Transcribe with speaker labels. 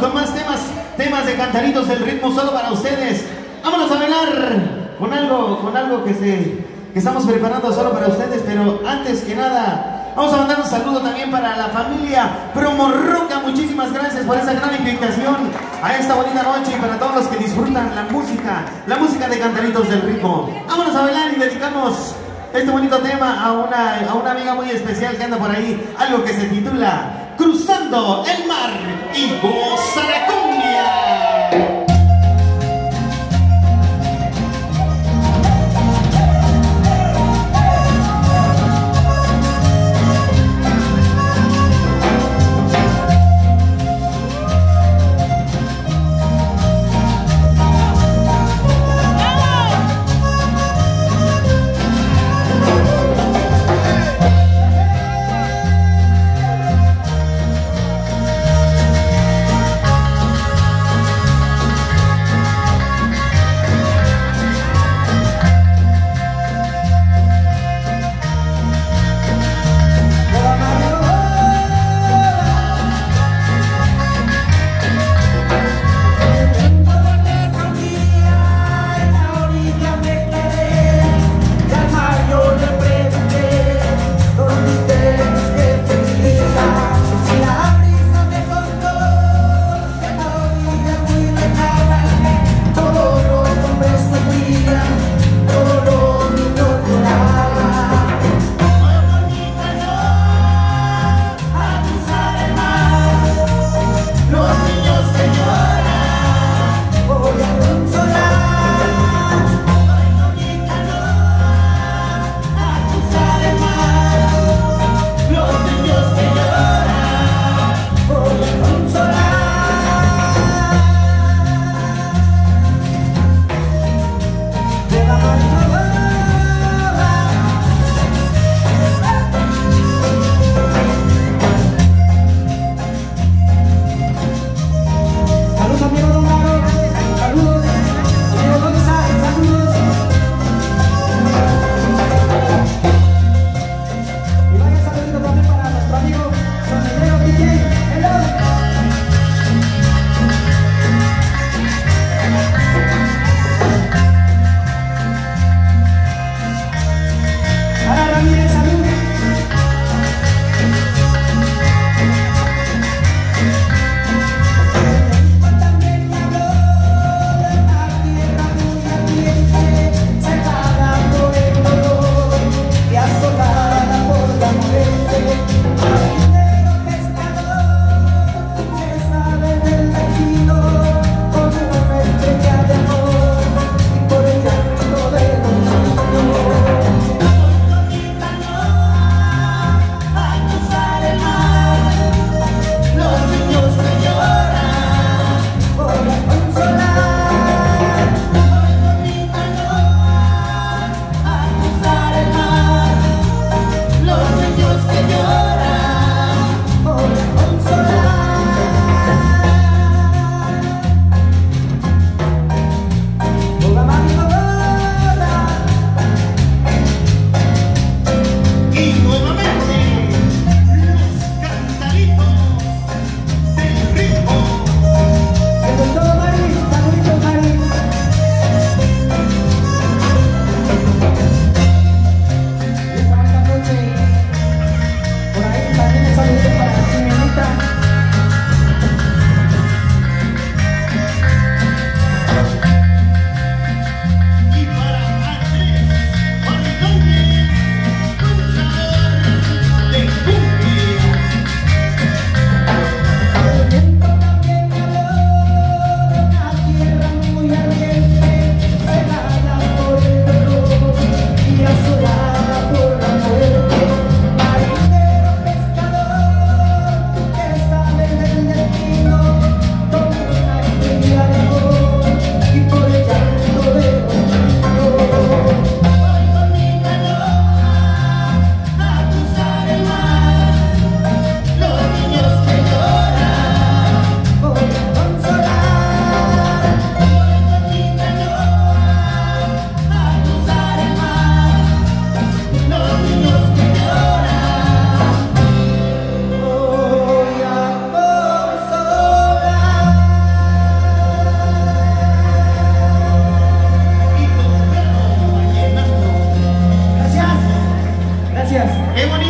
Speaker 1: Con más temas, temas de cantaritos del ritmo solo para ustedes. Vámonos a bailar con algo, con algo que se que estamos preparando solo para ustedes, pero antes que nada, vamos a mandar un saludo también para la familia Promorroca. Muchísimas gracias por esa gran invitación a esta bonita noche y para todos los que disfrutan la música, la música de cantaritos del ritmo. Vámonos a bailar y dedicamos este bonito tema a una, a una amiga muy especial que anda por ahí, algo que se titula Cruzando el mar y
Speaker 2: Gracias.
Speaker 1: ¡Qué bonito! ¡Aplausos!